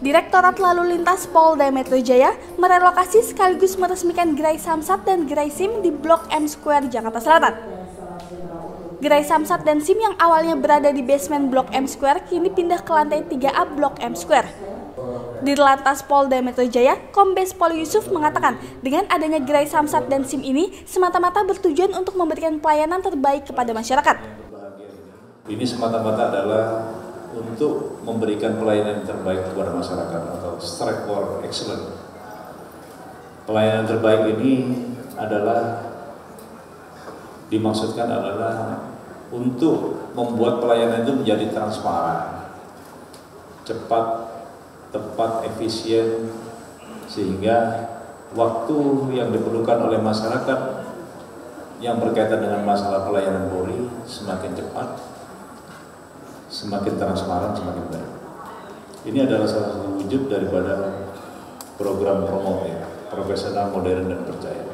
Direktorat Lalu Lintas Polda Metro Jaya merelokasi sekaligus meresmikan gerai Samsat dan gerai SIM di Blok M Square, Jakarta Selatan. Gerai Samsat dan SIM yang awalnya berada di basement Blok M Square kini pindah ke lantai 3A Blok M Square. Di Lantas Polda Metro Jaya, Kombes Pol Yusuf mengatakan dengan adanya gerai Samsat dan SIM ini semata-mata bertujuan untuk memberikan pelayanan terbaik kepada masyarakat. Ini semata-mata adalah untuk memberikan pelayanan terbaik kepada masyarakat atau strike for excellent. Pelayanan terbaik ini adalah dimaksudkan adalah untuk membuat pelayanan itu menjadi transparan, cepat, tepat, efisien, sehingga waktu yang diperlukan oleh masyarakat yang berkaitan dengan masalah pelayanan Polri semakin cepat, semakin transparan, semakin baik. Ini adalah salah satu wujud daripada program promote ya, profesional, modern, dan percaya.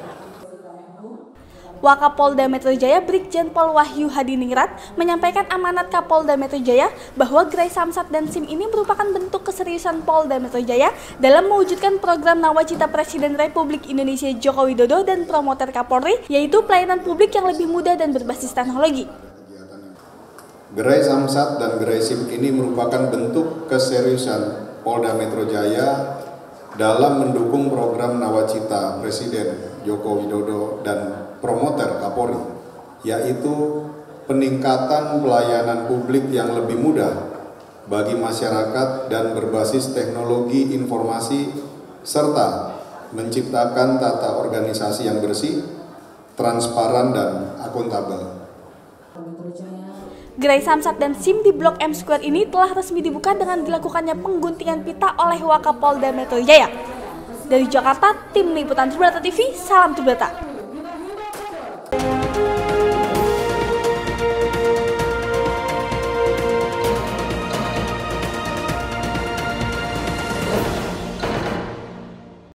Wakapolda Metro Jaya Brigjen Pol Wahyu Hadiningrat menyampaikan amanat Kapolda Metro Jaya bahwa Gerai Samsat dan SIM ini merupakan bentuk keseriusan Polda Metro Jaya dalam mewujudkan program nawacita Presiden Republik Indonesia Joko Widodo dan promoter Kapolri yaitu pelayanan publik yang lebih mudah dan berbasis teknologi. Gerai Samsat dan Gerai SIM ini merupakan bentuk keseriusan Polda Metro Jaya dalam mendukung program Nawacita Presiden Joko Widodo dan promoter Kapolri, yaitu peningkatan pelayanan publik yang lebih mudah bagi masyarakat dan berbasis teknologi informasi serta menciptakan tata organisasi yang bersih, transparan, dan akuntabel. Gerai Samsat dan SIM di Blok M Square ini telah resmi dibuka dengan dilakukannya pengguntingan pita oleh Wakapolda Metro Jaya. Dari Jakarta, tim liputan Tribrata TV, salam Tribrata.